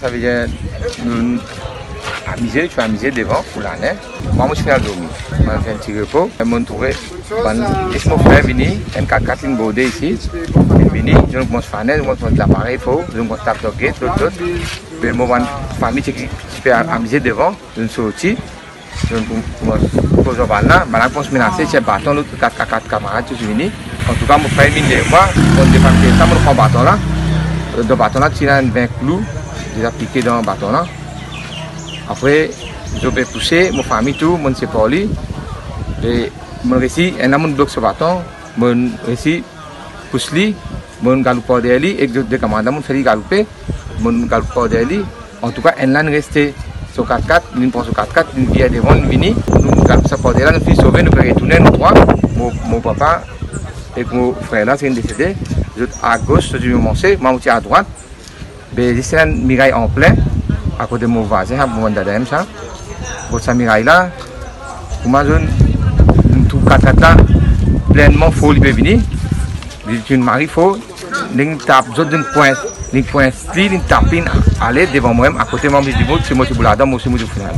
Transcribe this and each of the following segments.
ça veut dire amuser, tu vas amuser devant pour l'année. Moi, je suis à dormir. Je un petit repos. Je me trouve, et mon frère venu, un 4 une bordée ici. Je me suis fait, je me suis l'appareil, je l'autre, l'autre. Mais moi, ma famille, peux amuser devant, je suis sorti. Je posé là, je me bâton, l'autre 4 camarades, je suis venu. En tout cas, mon frère venu, moi, ça, bâton là. Le bâton là, tu as 20 clous, déjà piqué dans le bâton là. Après, je vais pousser, ma famille tout, mon c'est pas lui. Et mon récit, un homme bloque ce bâton, mon récit pousse lui, mon galoupe derrière lui, et des commandes, mon fait galouper, mon galoupe derrière lui. En tout cas, un l'an resté sur 4-4, nous pensons sur 4-4, nous vient devant, nous venons, nous galoupe ça par derrière, nous faisons sauver, nous pouvons retourner, nous trois, mon, mon papa et mon frère là, c'est décédé. À gauche, je vais monter, moi, à droite. C'est une miraille en plein à côté de mon voisin, à mon dadem ça. Votre samiraï là, pour moi, je tout pleinement faux, peut venir. C'est une marie faux, point, tape, aller devant moi, à côté moi, je dis, c'est moi qui vous l'adore, moi aussi, je vous l'adore.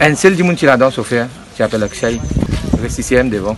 Un seul dimanche, dans qui appelle sixième devant.